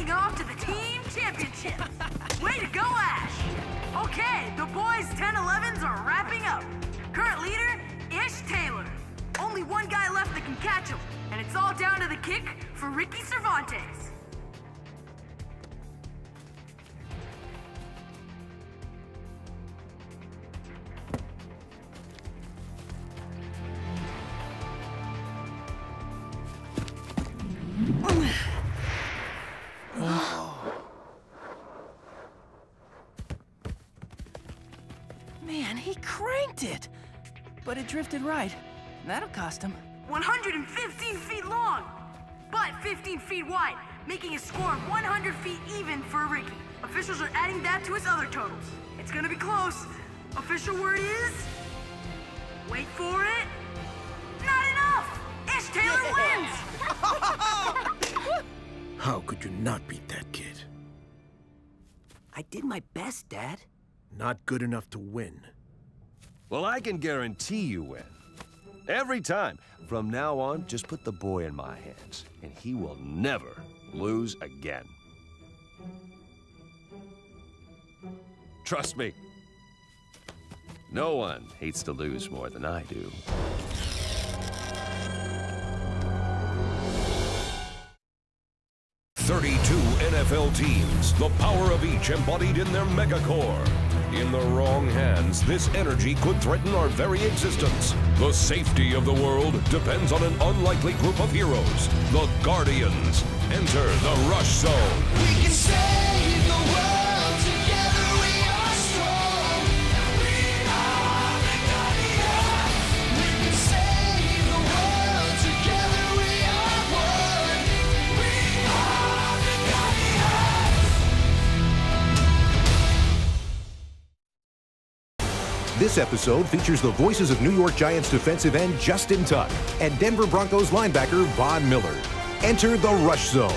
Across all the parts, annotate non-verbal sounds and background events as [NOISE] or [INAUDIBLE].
Handing off to the team championship. [LAUGHS] Way to go, Ash. Okay, the boys 10-11s are wrapping up. Current leader, Ish Taylor. Only one guy left that can catch him, and it's all down to the kick for Ricky Cervantes. Drifted right. That'll cost him. 115 feet long, but 15 feet wide, making his score 100 feet even for Ricky. Officials are adding that to his other totals. It's gonna be close. Official word is... Wait for it. Not enough! Ish Taylor [LAUGHS] wins! [LAUGHS] How could you not beat that kid? I did my best, Dad. Not good enough to win. Well, I can guarantee you win. Every time. From now on, just put the boy in my hands, and he will never lose again. Trust me. No one hates to lose more than I do. Thirty-two NFL teams, the power of each embodied in their megacore. In the wrong hands, this energy could threaten our very existence. The safety of the world depends on an unlikely group of heroes, the Guardians. Enter the Rush Zone. This episode features the voices of New York Giants defensive end Justin Tuck and Denver Broncos linebacker Von Miller. Enter the Rush Zone.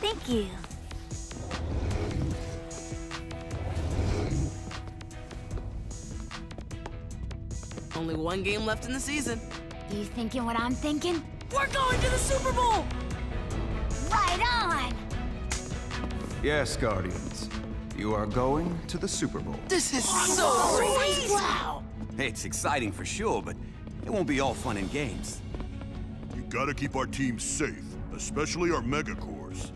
Thank you. Only one game left in the season. You thinking what I'm thinking? We're going to the Super Bowl! Right on! Yes, Guardians. You are going to the Super Bowl. This is so great! Wow! It's exciting for sure, but it won't be all fun and games. You gotta keep our team safe, especially our megacores.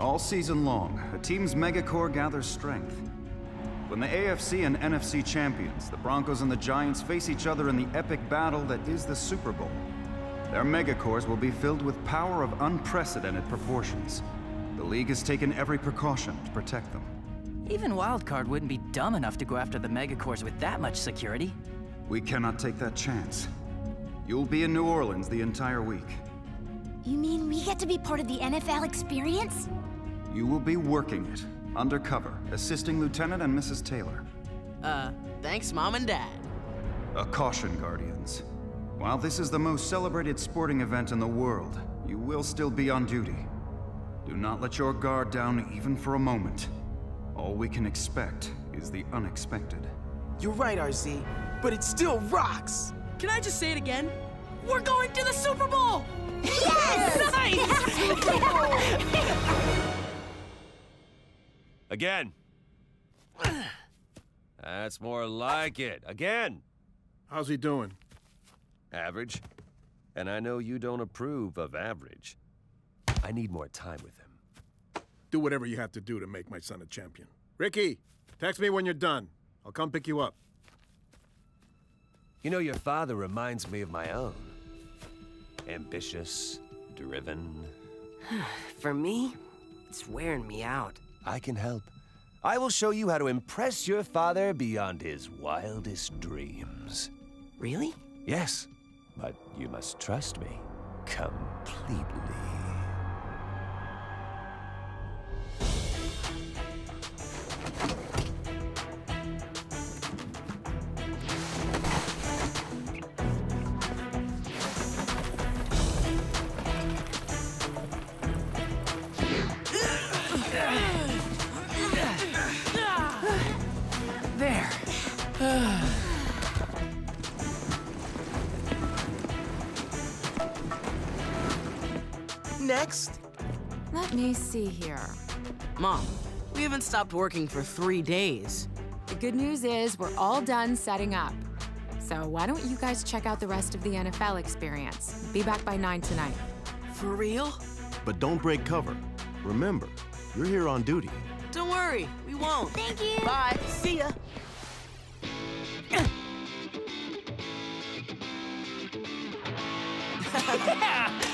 All season long, a team's megacore gathers strength. When the AFC and NFC champions, the Broncos and the Giants, face each other in the epic battle that is the Super Bowl, their megacores will be filled with power of unprecedented proportions. The League has taken every precaution to protect them. Even Wildcard wouldn't be dumb enough to go after the Megacores with that much security. We cannot take that chance. You'll be in New Orleans the entire week. You mean we get to be part of the NFL experience? You will be working it, undercover, assisting Lieutenant and Mrs. Taylor. Uh, thanks, Mom and Dad. A caution, Guardians. While this is the most celebrated sporting event in the world, you will still be on duty. Do not let your guard down even for a moment. All we can expect is the unexpected. You're right, RZ, but it still rocks! Can I just say it again? We're going to the Super Bowl! Yes! nice! [LAUGHS] Again. That's more like it. Again. How's he doing? Average. And I know you don't approve of average. I need more time with him. Do whatever you have to do to make my son a champion. Ricky, text me when you're done. I'll come pick you up. You know, your father reminds me of my own. Ambitious, driven. [SIGHS] For me, it's wearing me out. I can help. I will show you how to impress your father beyond his wildest dreams. Really? Yes, but you must trust me completely. See here. Mom, we haven't stopped working for three days. The good news is we're all done setting up. So why don't you guys check out the rest of the NFL experience? Be back by 9 tonight. For real? But don't break cover. Remember, you're here on duty. Don't worry, we won't. [LAUGHS] Thank you. Bye. See ya. I [LAUGHS] [LAUGHS]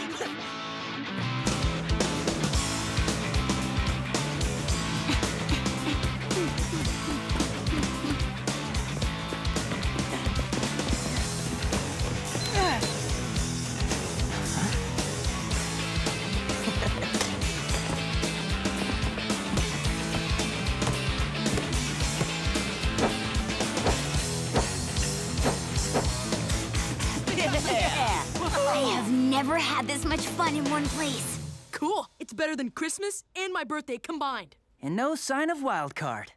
much fun in one place. Cool. It's better than Christmas and my birthday combined. And no sign of Wildcard.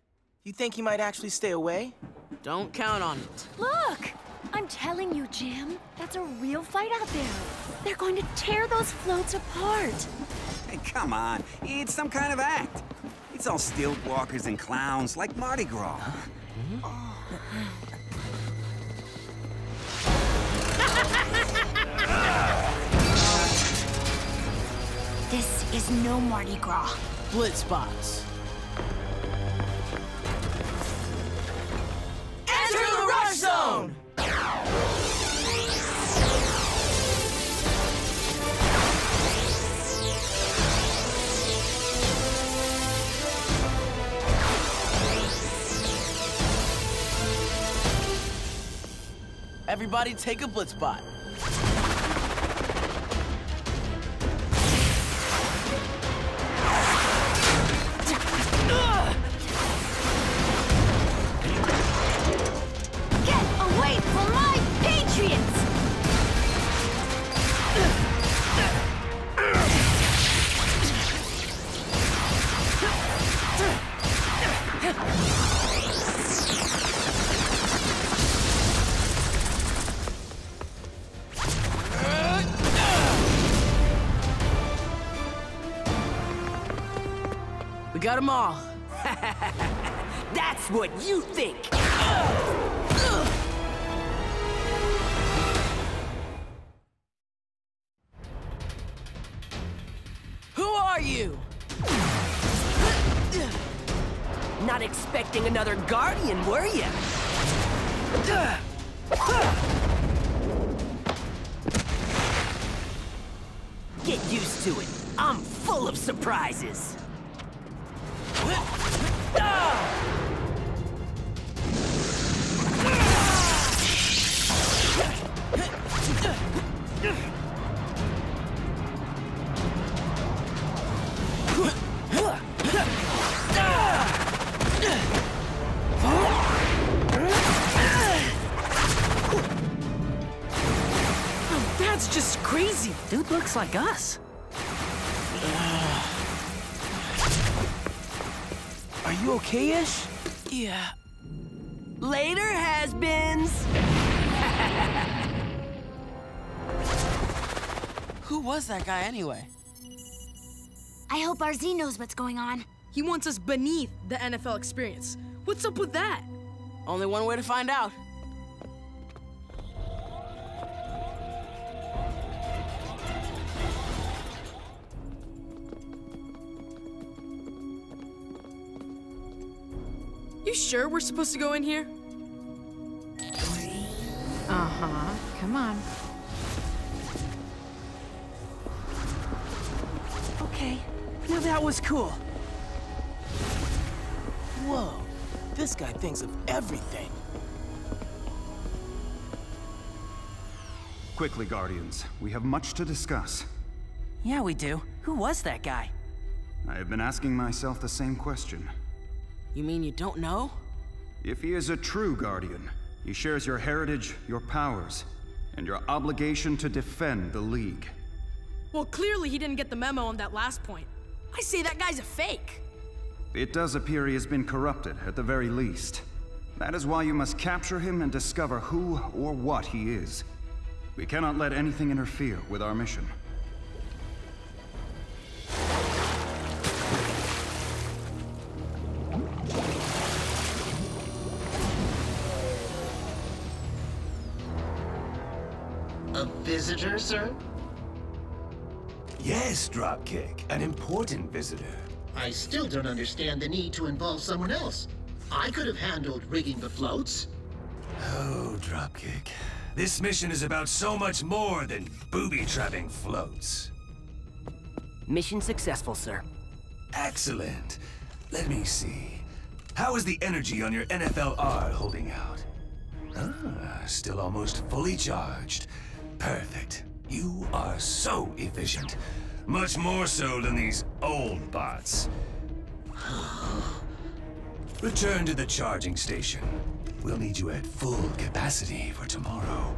You think he might actually stay away? Don't count on it. Look! I'm telling you, Jim, that's a real fight out there. They're going to tear those floats apart. Hey, come on. It's some kind of act. It's all stilt walkers and clowns like Mardi Gras. This is oh, no Mardi Gras. Blitz bots. Enter the rush zone! Everybody take a blitz bot. You? Not expecting another Guardian, were you? Get used to it. I'm full of surprises. Looks like us. [SIGHS] Are you okay-ish? Yeah. Later, has-beens. [LAUGHS] Who was that guy anyway? I hope RZ knows what's going on. He wants us beneath the NFL experience. What's up with that? Only one way to find out. You sure we're supposed to go in here? Uh-huh. Come on. Okay. Now that was cool. Whoa. This guy thinks of everything. Quickly, Guardians. We have much to discuss. Yeah, we do. Who was that guy? I have been asking myself the same question. You mean you don't know? If he is a true Guardian, he shares your heritage, your powers, and your obligation to defend the League. Well, clearly he didn't get the memo on that last point. I say that guy's a fake. It does appear he has been corrupted, at the very least. That is why you must capture him and discover who or what he is. We cannot let anything interfere with our mission. Visitor, sir? Yes, Dropkick. An important visitor. I still don't understand the need to involve someone else. I could have handled rigging the floats. Oh, Dropkick. This mission is about so much more than booby-trapping floats. Mission successful, sir. Excellent. Let me see. How is the energy on your NFLR holding out? Ah, still almost fully charged. Perfect. You are so efficient. Much more so than these old bots. [SIGHS] Return to the charging station. We'll need you at full capacity for tomorrow.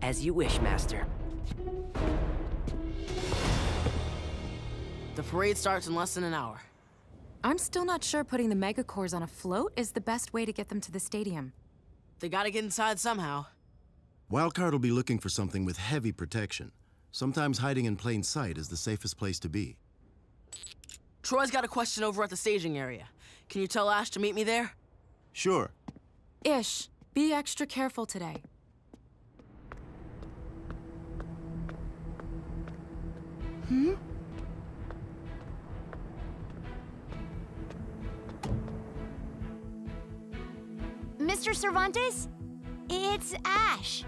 As you wish, Master. The parade starts in less than an hour. I'm still not sure putting the megacores on a float is the best way to get them to the stadium. They gotta get inside somehow. Wildcard will be looking for something with heavy protection. Sometimes hiding in plain sight is the safest place to be. Troy's got a question over at the staging area. Can you tell Ash to meet me there? Sure. Ish, be extra careful today. Hmm? Mr. Cervantes? It's Ash.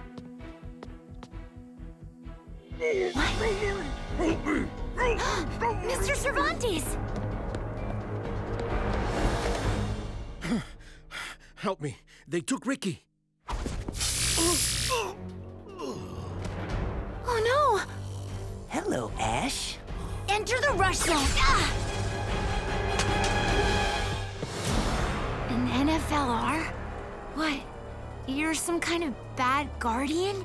Mr. Cervantes! [SIGHS] Help me. They took Ricky. Oh no! Hello, Ash. Enter the rush zone! Ah! An NFLR? What? You're some kind of bad guardian?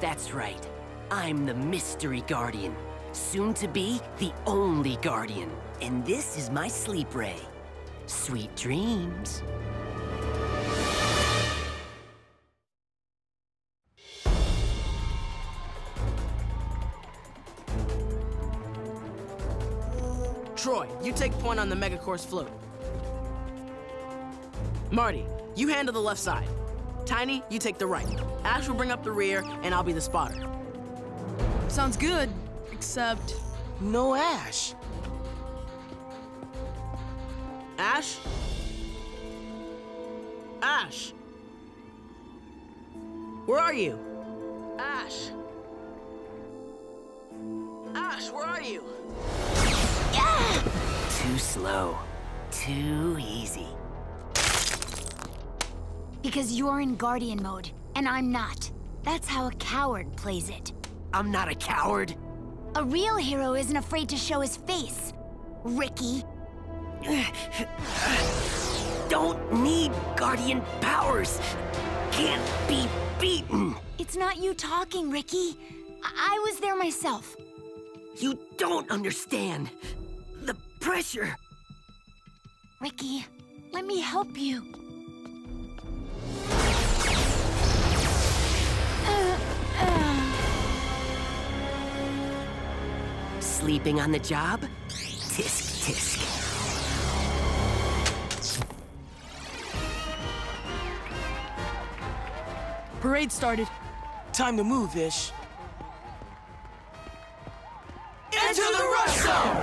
That's right. I'm the Mystery Guardian. Soon to be the only Guardian. And this is my sleep ray. Sweet dreams. Troy, you take point on the Megacores float. Marty, you handle the left side. Tiny, you take the right. Ash will bring up the rear, and I'll be the spotter. Sounds good, except no Ash. Ash? Ash? Where are you? Ash? Ash, where are you? Too slow. Too easy. Because you're in guardian mode, and I'm not. That's how a coward plays it. I'm not a coward. A real hero isn't afraid to show his face. Ricky. Don't need Guardian powers. Can't be beaten. It's not you talking, Ricky. I, I was there myself. You don't understand. The pressure. Ricky, let me help you. Sleeping on the job? Tisk tisk. Parade started. Time to move, Ish. Into the rush zone!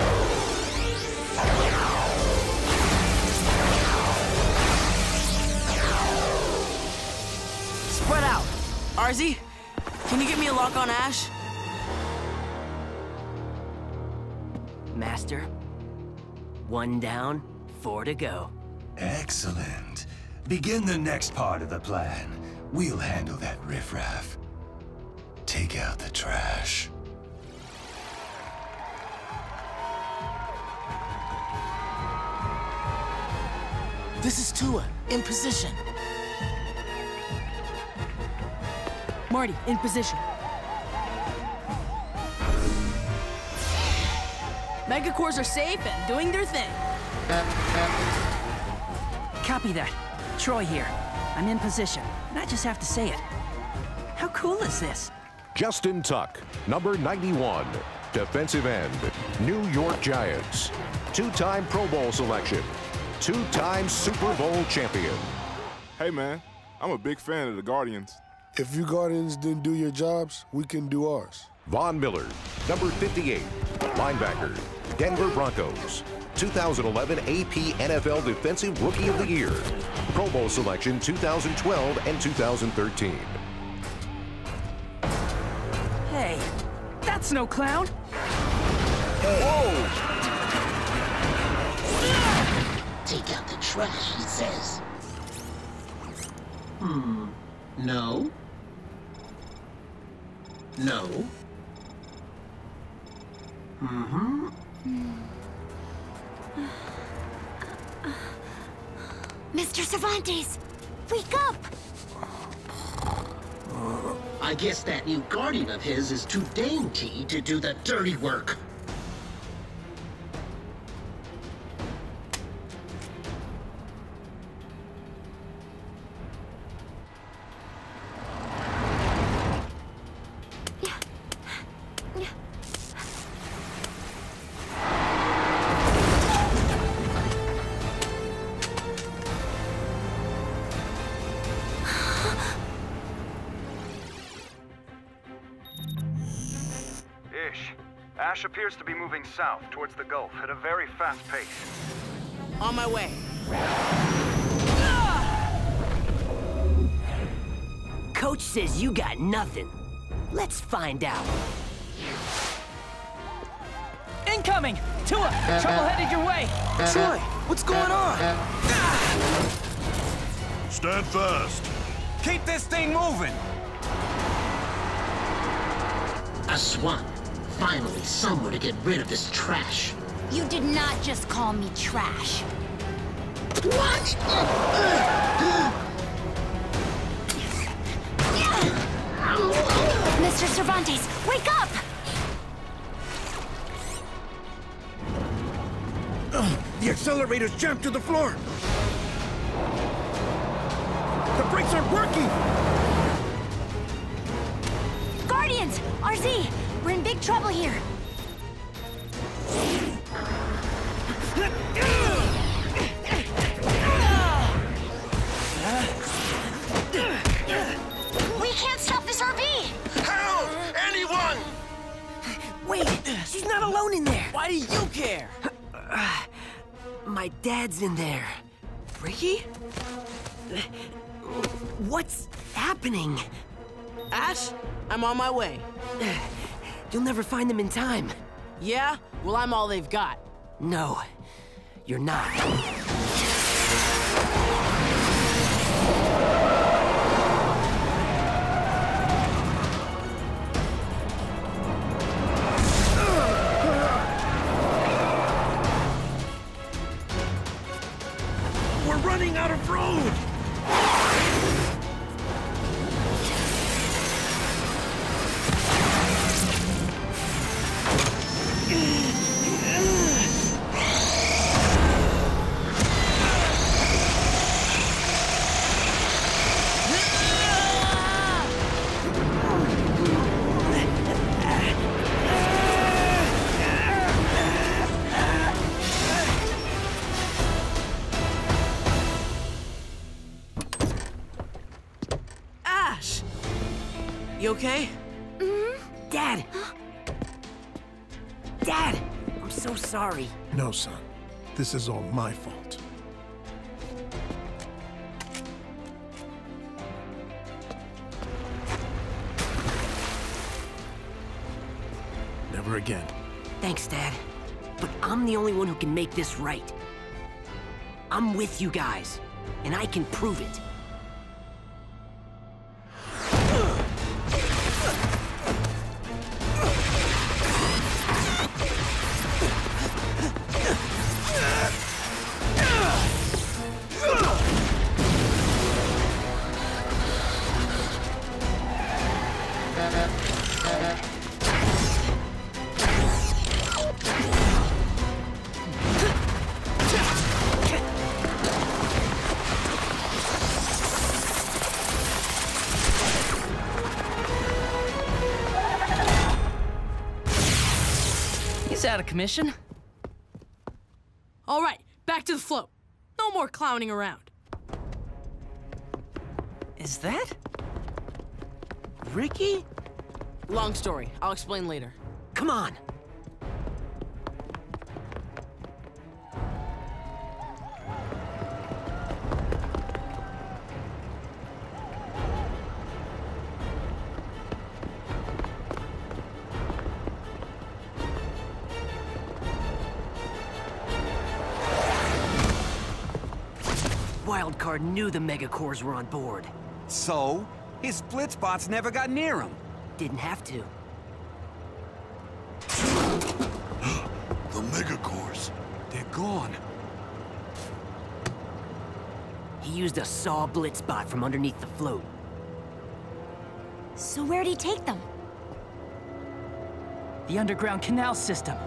Spread out. RZ, can you get me a lock on Ash? Master, one down, four to go. Excellent. Begin the next part of the plan. We'll handle that riffraff. Take out the trash. This is Tua, in position. Marty, in position. Megacores are safe and doing their thing. Copy that. Troy here. I'm in position, and I just have to say it. How cool is this? Justin Tuck, number 91, defensive end, New York Giants. Two-time Pro Bowl selection, two-time Super Bowl champion. Hey, man, I'm a big fan of the Guardians. If you Guardians didn't do your jobs, we can do ours. Von Miller, number 58, linebacker, Denver Broncos. 2011 AP NFL Defensive Rookie of the Year. Pro Bowl selection 2012 and 2013. Hey, that's no clown. Whoa! Take out the trash, he says. Hmm. No. No. Mm-hmm. Mr. Cervantes, wake up! I guess that new guardian of his is too dainty to do the dirty work. Appears to be moving south towards the Gulf at a very fast pace. On my way. Coach says you got nothing. Let's find out. Incoming! Tua, trouble headed your way. Troy, what's going on? Stand fast. Keep this thing moving. A swamp. Finally, somewhere to get rid of this trash. You did not just call me trash. What? Mr. Cervantes, wake up! The accelerator's jammed to the floor. The brakes aren't working. Guardians! RZ! We're in big trouble here. We can't stop this RV! Help! Anyone! Wait, she's not alone in there. Why do you care? My dad's in there. Ricky? What's happening? Ash, I'm on my way. [SIGHS] You'll never find them in time. Yeah? Well, I'm all they've got. No, you're not. This is all my fault. Never again. Thanks, Dad. But I'm the only one who can make this right. I'm with you guys, and I can prove it. He's out of commission. All right, back to the float. No more clowning around. Is that? Ricky? Long story. I'll explain later. Come on. Knew the Megacores were on board. So? His Blitzbots never got near him. Didn't have to. [GASPS] The Megacores. They're gone. He used a saw Blitzbot from underneath the float. So where'd he take them? The underground canal system.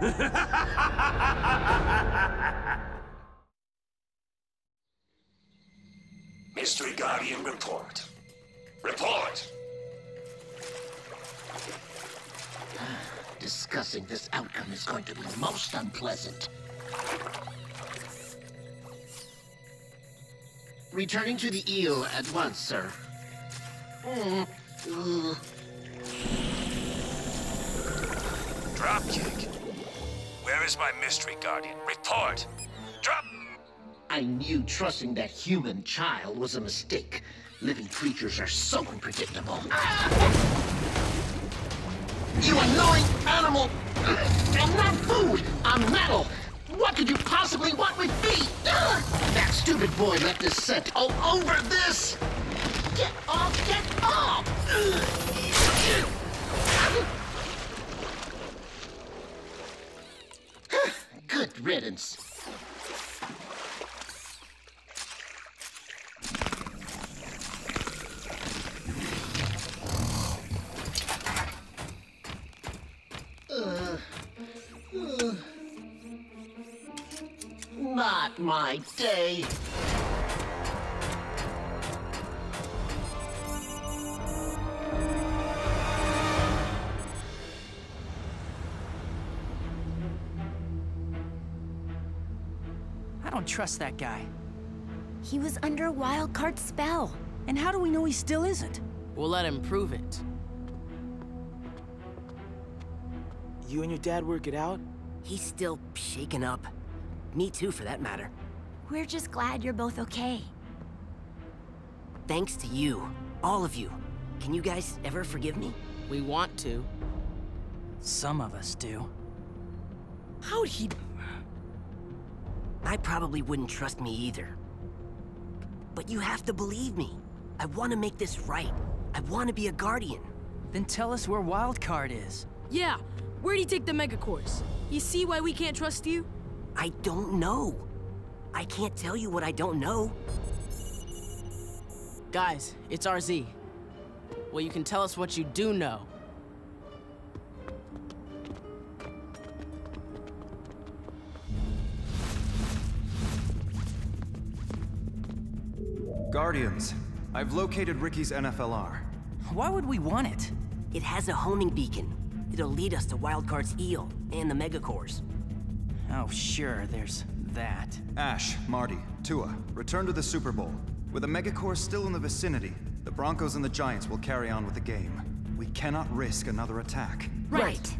[LAUGHS] Mystery Guardian report. Report! [SIGHS] Discussing this outcome is going to be most unpleasant. Returning to the eel at once, sir. Mm. Dropkick. Where is my Mystery Guardian? Report! Drop! I knew trusting that human child was a mistake. Living creatures are so unpredictable. You annoying animal! I'm not food! I'm metal! What could you possibly want with me? That stupid boy left his scent all over this! Get off! Get off! Riddance. Not my day. Trust that guy. He was under a Wildcard spell. And how do we know he still isn't? We'll let him prove it. You and your dad work it out? He's still shaken up. Me too, for that matter. We're just glad you're both okay. Thanks to you. All of you. Can you guys ever forgive me? We want to. Some of us do. How'd he... I probably wouldn't trust me either. But you have to believe me. I want to make this right. I want to be a Guardian. Then tell us where Wildcard is. Yeah, where'd he take the Megacores? You see why we can't trust you? I don't know. I can't tell you what I don't know. Guys, it's RZ. Well, you can tell us what you do know. Guardians, I've located Ricky's NFLR. Why would we want it? It has a homing beacon. It'll lead us to Wildcard's eel and the Megacores. Oh, sure, there's that. Ash, Marty, Tua, return to the Super Bowl. With the Megacore still in the vicinity, the Broncos and the Giants will carry on with the game. We cannot risk another attack. Right.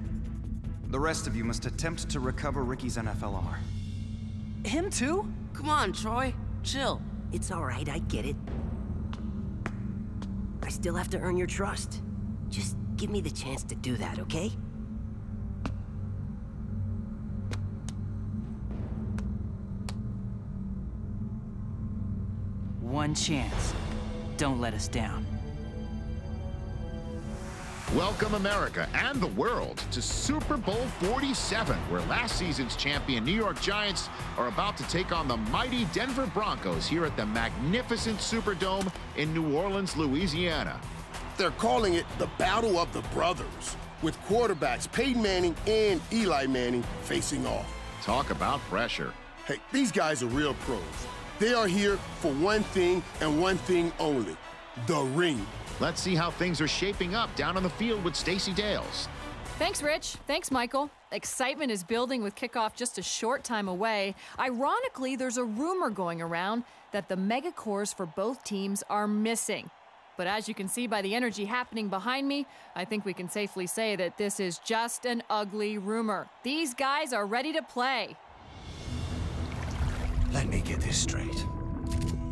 The rest of you must attempt to recover Ricky's NFLR. Him too? Come on, Troy. Chill. It's all right, I get it. I still have to earn your trust. Just give me the chance to do that, okay? One chance. Don't let us down. Welcome, America and the world, to Super Bowl 47, where last season's champion New York Giants are about to take on the mighty Denver Broncos here at the magnificent Superdome in New Orleans, Louisiana. They're calling it the Battle of the Brothers. with quarterbacks Peyton Manning and Eli Manning facing off. Talk about pressure. Hey, these guys are real pros. They are here for one thing and one thing only the ring. Let's see how things are shaping up down on the field with Stacy Dales. Thanks, Rich. Thanks, Michael. Excitement is building with kickoff just a short time away. Ironically, there's a rumor going around that the megacores for both teams are missing. But as you can see by the energy happening behind me, I think we can safely say that this is just an ugly rumor. These guys are ready to play. Let me get this straight.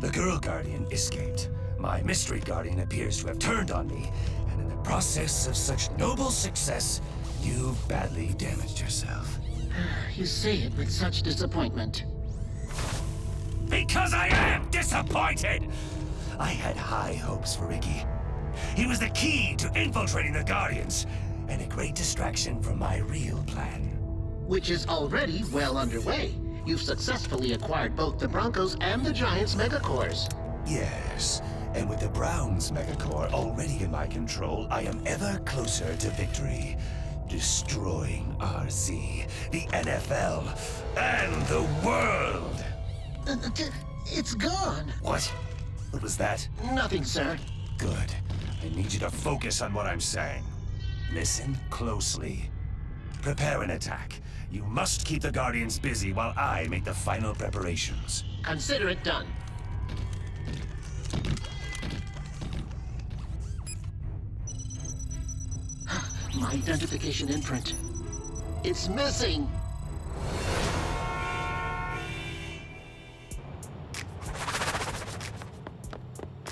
The Girl Guardian escaped. My Mystery Guardian appears to have turned on me, and in the process of such noble success, you badly damaged yourself. [SIGHS] You say it with such disappointment. Because I am disappointed! I had high hopes for Ricky. He was the key to infiltrating the Guardians, and a great distraction from my real plan. Which is already well underway. You've successfully acquired both the Broncos and the Giants megacores. Yes, and with the Browns megacore already in my control, I am ever closer to victory. Destroying RZ, the NFL, and the world! Uh, uh, It's gone. What? What was that? Nothing, sir. Good. I need you to focus on what I'm saying. Listen closely. Prepare an attack. You must keep the Guardians busy while I make the final preparations. Consider it done. My identification imprint. It's missing.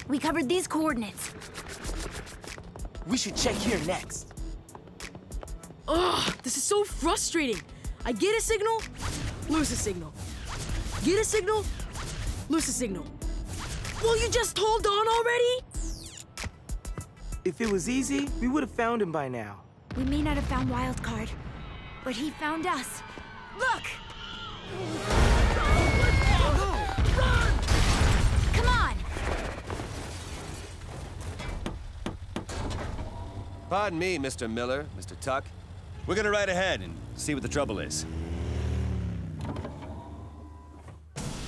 We covered these coordinates. We should check here next. Ugh, this is so frustrating. I get a signal, lose a signal. Get a signal, lose a signal. Will you just hold on already? If it was easy, we would have found him by now. We may not have found Wildcard, but he found us. Look! Come on! Pardon me, Mr. Miller, Mr. Tuck. We're gonna ride ahead and see what the trouble is.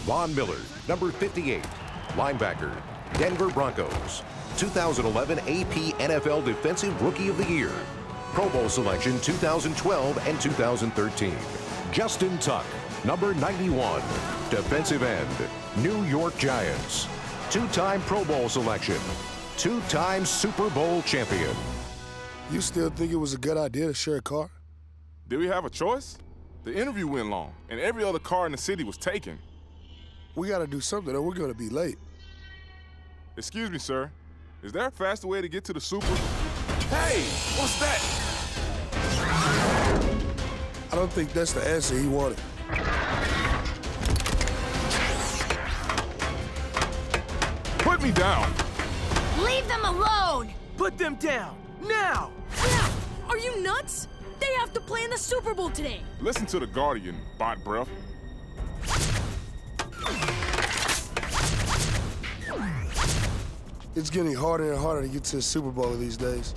Von Miller, number 58, linebacker, Denver Broncos. 2011 AP NFL Defensive Rookie of the Year. Pro Bowl selection 2012 and 2013. Justin Tuck, number 91, defensive end, New York Giants. Two-time Pro Bowl selection. Two-time Super Bowl champion. You still think it was a good idea to share a car? Did we have a choice? The interview went long, and every other car in the city was taken. We gotta do something or we're gonna be late. Excuse me, sir. Is there a faster way to get to the super? Hey, what's that? I don't think that's the answer he wanted. Put me down. Leave them alone! Put them down, now! Yeah! Are you nuts? They have to play in the Super Bowl today! Listen to the Guardian, bot breath. It's getting harder and harder to get to the Super Bowl these days.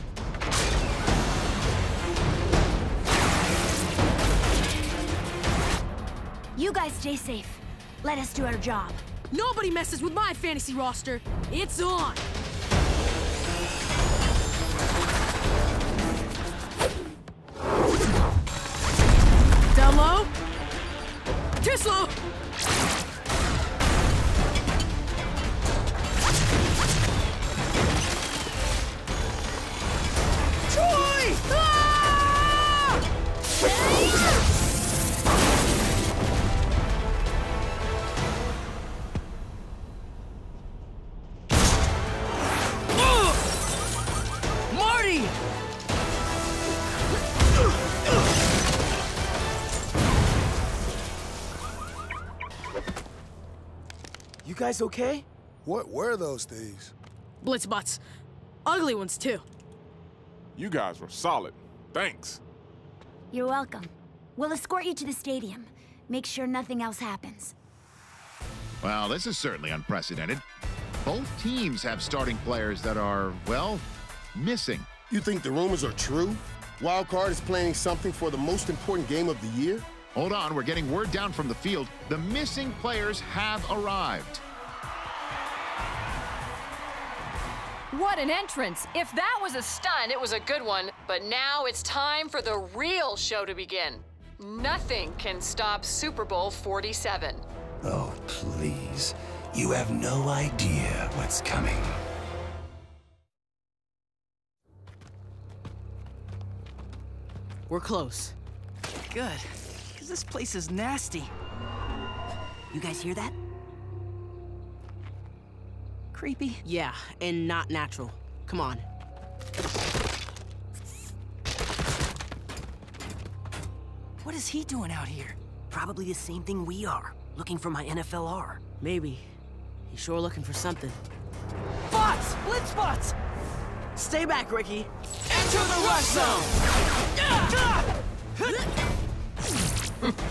You guys stay safe. Let us do our job. Nobody messes with my fantasy roster. It's on! Down low. Too slow. Troy! Ah! Guys okay? What were those things? Blitzbots. Ugly ones, too. You guys were solid. Thanks. You're welcome. We'll escort you to the stadium. Make sure nothing else happens. Well, this is certainly unprecedented. Both teams have starting players that are, well, missing. You think the rumors are true? Wildcard is planning something for the most important game of the year? Hold on, we're getting word down from the field. The missing players have arrived. What an entrance! If that was a stunt, it was a good one. But now it's time for the real show to begin. Nothing can stop Super Bowl 47. Oh, please. You have no idea what's coming. We're close. Good, because this place is nasty. You guys hear that? Creepy. Yeah, and not natural. Come on. What is he doing out here? Probably the same thing we are, looking for my NFLR. Maybe. He's sure looking for something. Bots! Blitz bots! Stay back, Ricky. Enter the rush zone!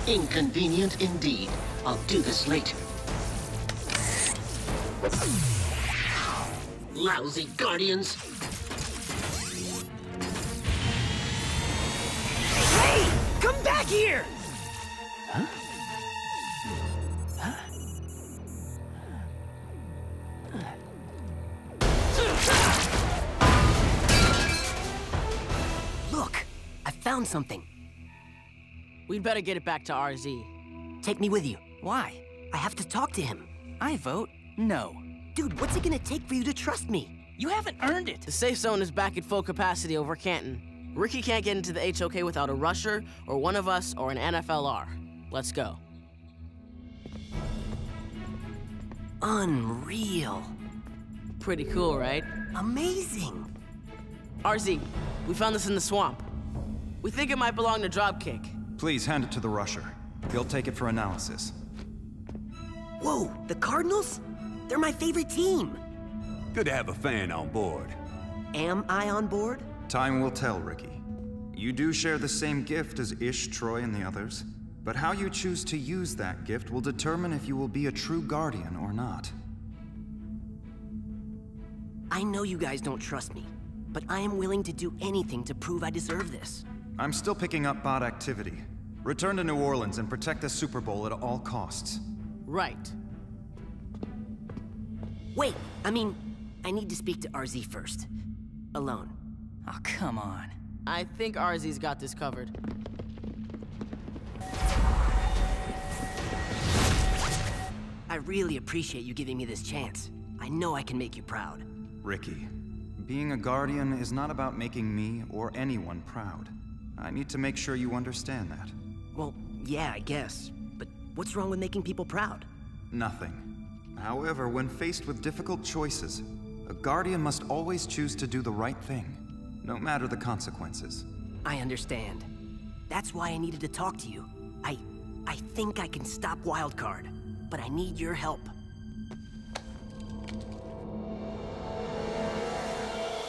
Inconvenient indeed. I'll do this later. Lousy Guardians. Hey! Come back here! Huh? Look, I found something. We'd better get it back to RZ. Take me with you. Why? I have to talk to him. I vote no. Dude, what's it gonna take for you to trust me? You haven't earned it. The safe zone is back at full capacity over Canton. Ricky can't get into the HOK without a rusher, or one of us, or an NFLR. Let's go. Unreal. Pretty cool, right? Amazing. RZ, we found this in the swamp. We think it might belong to Dropkick. Please hand it to the rusher. He'll take it for analysis. Whoa, the Cardinals? They're my favorite team. Good to have a fan on board. Am I on board? Time will tell, Ricky. You do share the same gift as Ish, Troy, and the others. But how you choose to use that gift will determine if you will be a true guardian or not. I know you guys don't trust me, but I am willing to do anything to prove I deserve this. I'm still picking up bot activity. Return to New Orleans and protect the Super Bowl at all costs. Right. Wait, I mean, I need to speak to RZ first. Alone. Oh, come on. I think RZ's got this covered. I really appreciate you giving me this chance. I know I can make you proud. Ricky, being a guardian is not about making me or anyone proud. I need to make sure you understand that. Well, yeah, I guess. But what's wrong with making people proud? Nothing. However, when faced with difficult choices, a guardian must always choose to do the right thing, no matter the consequences. I understand. That's why I needed to talk to you. I... I think I can stop Wildcard, but I need your help.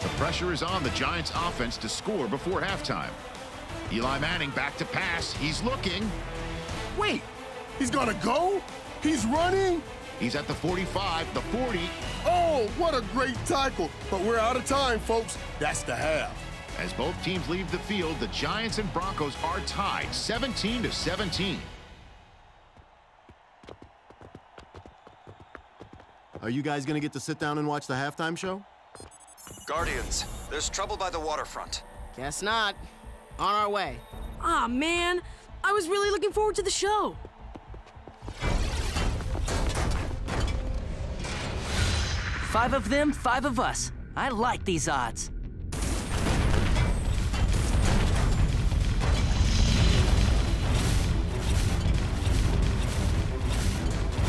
The pressure is on the Giants offense to score before halftime. Eli Manning back to pass. He's looking. Wait, he's gonna go? He's running? He's at the 45, the 40. Oh, what a great tackle. But we're out of time, folks. That's the half. As both teams leave the field, the Giants and Broncos are tied 17 to 17. Are you guys gonna get to sit down and watch the halftime show? Guardians, there's trouble by the waterfront. Guess not. On our way. Ah, man. I was really looking forward to the show. Five of them, five of us. I like these odds.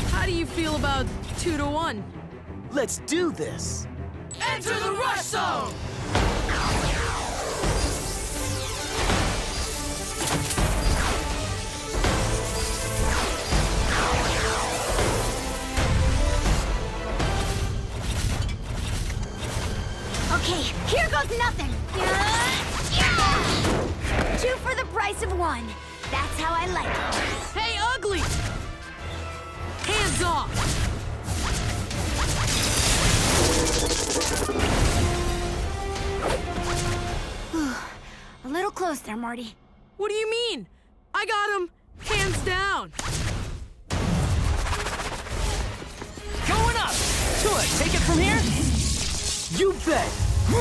How do you feel about two to one? Let's do this. Enter the rush zone! Okay, here goes nothing. Two for the price of one. That's how I like it. Hey, ugly! Hands off! A little close there, Marty. What do you mean? I got him, hands down. Going up! Tua, take it from here? You bet! Hey,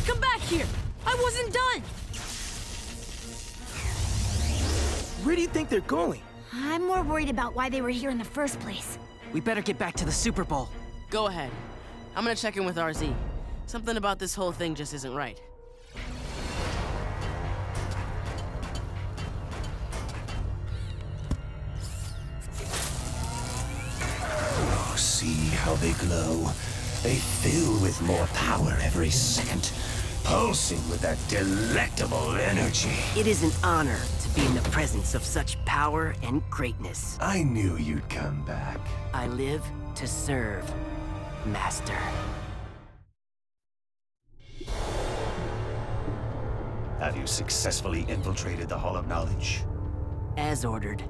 come back here! I wasn't done! Where do you think they're going? I'm more worried about why they were here in the first place. We better get back to the Super Bowl. Go ahead. I'm gonna check in with RZ. Something about this whole thing just isn't right. Oh, see how they glow. They fill with more power every second, pulsing with that delectable energy. It is an honor to be in the presence of such power and greatness. I knew you'd come back. I live to serve, Master. Have you successfully infiltrated the Hall of Knowledge? As ordered.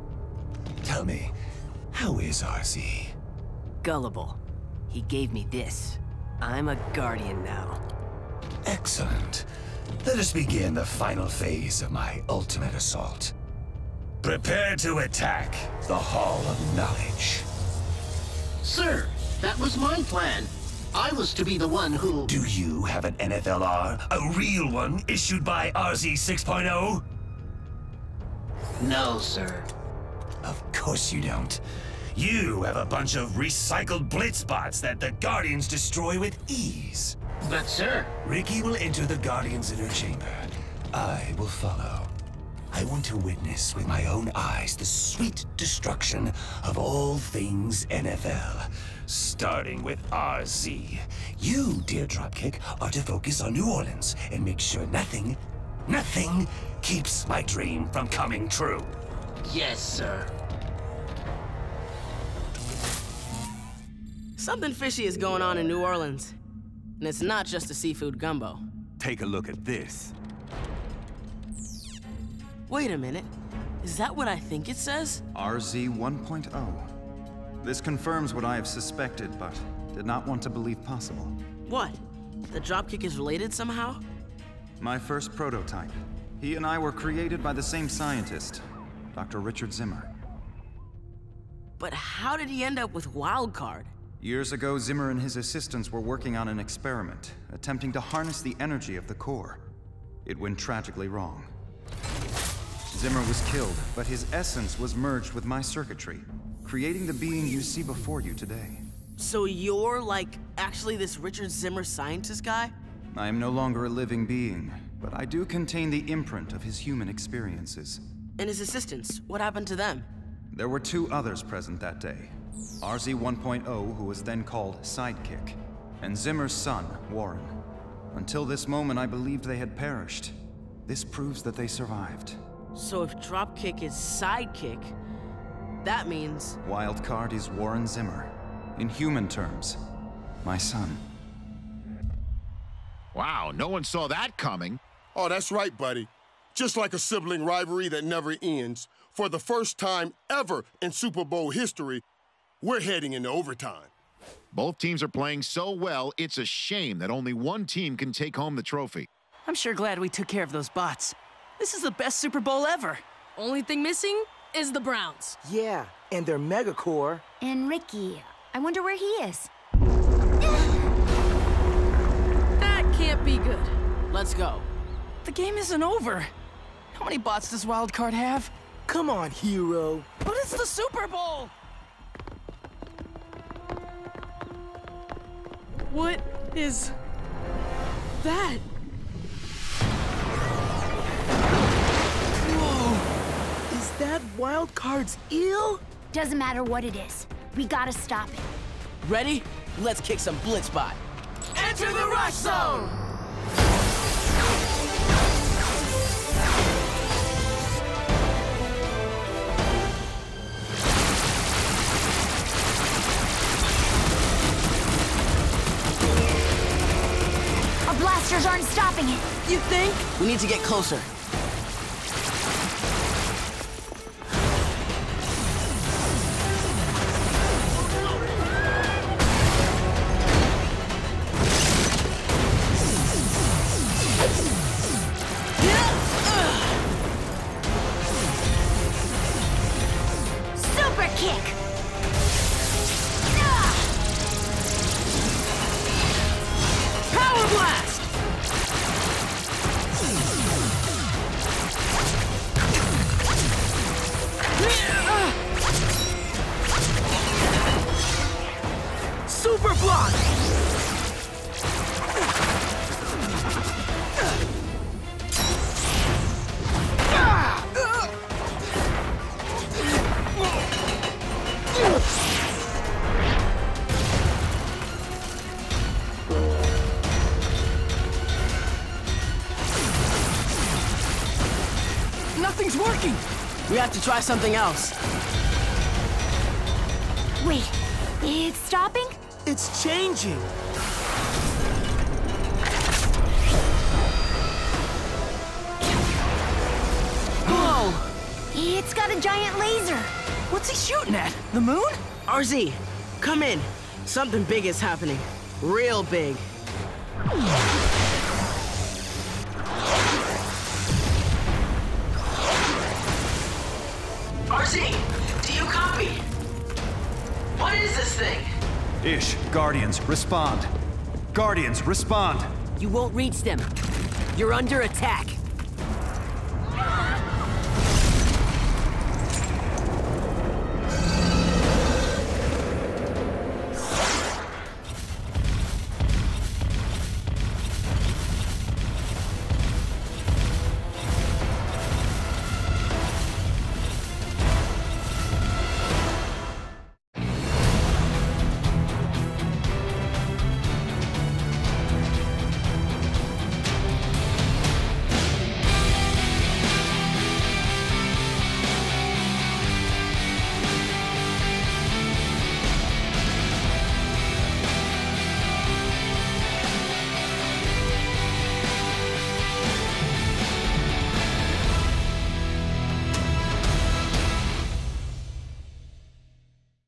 Tell me, how is RZ? Gullible. He gave me this. I'm a guardian now. Excellent. Let us begin the final phase of my ultimate assault. Prepare to attack the Hall of Knowledge. Sir, that was my plan. I was to be the one who... Do you have an NFLR? A real one issued by RZ 6.0? No, sir. Of course you don't. You have a bunch of recycled Blitzbots that the Guardians destroy with ease. But, sir... Ricky will enter the Guardian's inner chamber. I will follow. I want to witness with my own eyes the sweet destruction of all things NFL. Starting with RZ. You, dear Dropkick, are to focus on New Orleans and make sure nothing, nothing keeps my dream from coming true. Yes, sir. Something fishy is going on in New Orleans. And it's not just a seafood gumbo. Take a look at this. Wait a minute. Is that what I think it says? RZ 1.0. This confirms what I have suspected, but did not want to believe possible. What? The dropkick is related somehow? My first prototype. He and I were created by the same scientist, Dr. Richard Zimmer. But how did he end up with Wildcard? Years ago, Zimmer and his assistants were working on an experiment, attempting to harness the energy of the core. It went tragically wrong. Zimmer was killed, but his essence was merged with my circuitry, creating the being you see before you today. So you're, like, actually this Richard Zimmer scientist guy? I am no longer a living being, but I do contain the imprint of his human experiences. And his assistants, what happened to them? There were two others present that day. RZ 1.0, who was then called Sidekick, and Zimmer's son, Warren. Until this moment, I believed they had perished. This proves that they survived. So if Dropkick is Sidekick, that means... Wildcard is Warren Zimmer. In human terms, my son. Wow, no one saw that coming. Oh, that's right, buddy. Just like a sibling rivalry that never ends, for the first time ever in Super Bowl history, we're heading into overtime. Both teams are playing so well, it's a shame that only one team can take home the trophy. I'm sure glad we took care of those bots. This is the best Super Bowl ever. Only thing missing is the Browns. Yeah, and their Megacore. And Ricky. I wonder where he is. That can't be good. Let's go. The game isn't over. How many bots does Wildcard have? Come on, hero. But it's the Super Bowl! What is that? Whoa! Is that Wildcard's eel? Doesn't matter what it is. We gotta stop it. Ready? Let's kick some Blitzbot. Enter the rush zone! Thrusters aren't stopping it. You think? We need to get closer. Try something else. Wait, it's stopping? It's changing. Whoa! It's got a giant laser. What's he shooting at? The moon? RZ, come in. Something big is happening. Real big. This thing? Ish, Guardians, respond. Guardians, respond. You won't reach them. You're under attack.